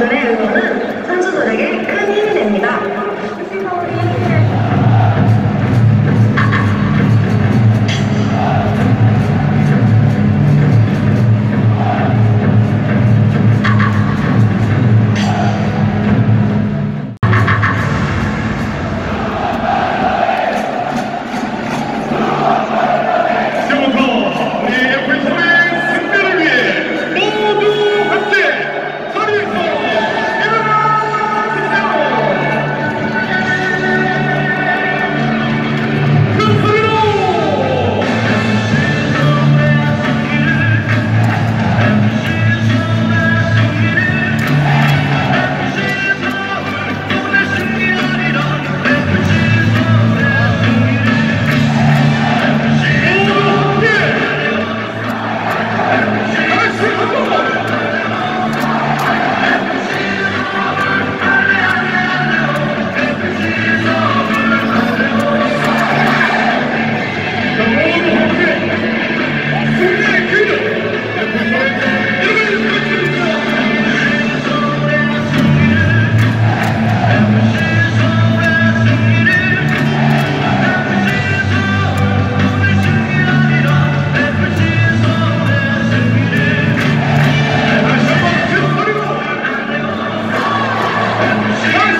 Unidos.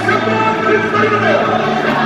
It's a monster, it's